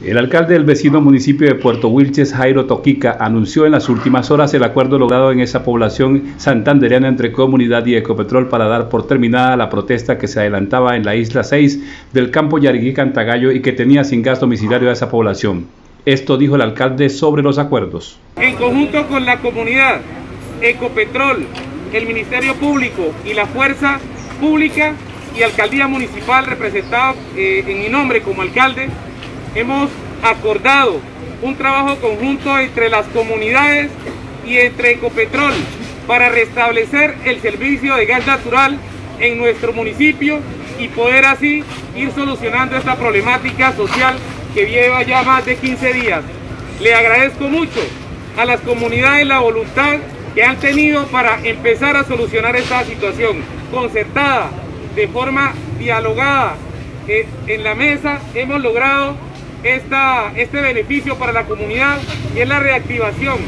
El alcalde del vecino municipio de Puerto Wilches, Jairo Toquica, anunció en las últimas horas el acuerdo logrado en esa población santandereana entre comunidad y Ecopetrol para dar por terminada la protesta que se adelantaba en la isla 6 del campo Yariguí Cantagallo y que tenía sin gas domiciliario a esa población. Esto dijo el alcalde sobre los acuerdos. En conjunto con la comunidad, Ecopetrol, el Ministerio Público y la Fuerza Pública y Alcaldía Municipal representado eh, en mi nombre como alcalde, hemos acordado un trabajo conjunto entre las comunidades y entre Ecopetrol para restablecer el servicio de gas natural en nuestro municipio y poder así ir solucionando esta problemática social que lleva ya más de 15 días. Le agradezco mucho a las comunidades la voluntad que han tenido para empezar a solucionar esta situación concertada, de forma dialogada. En la mesa hemos logrado esta, este beneficio para la comunidad y es la reactivación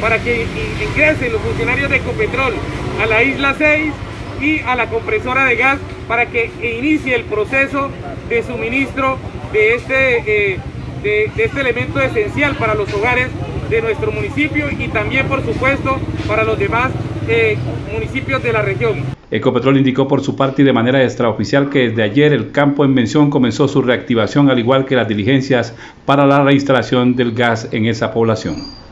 para que ingresen los funcionarios de Ecopetrol a la isla 6 y a la compresora de gas para que inicie el proceso de suministro de este, eh, de, este elemento esencial para los hogares de nuestro municipio y también por supuesto para los demás eh, municipios de la región. Ecopetrol indicó por su parte y de manera extraoficial que desde ayer el campo en mención comenzó su reactivación al igual que las diligencias para la reinstalación del gas en esa población.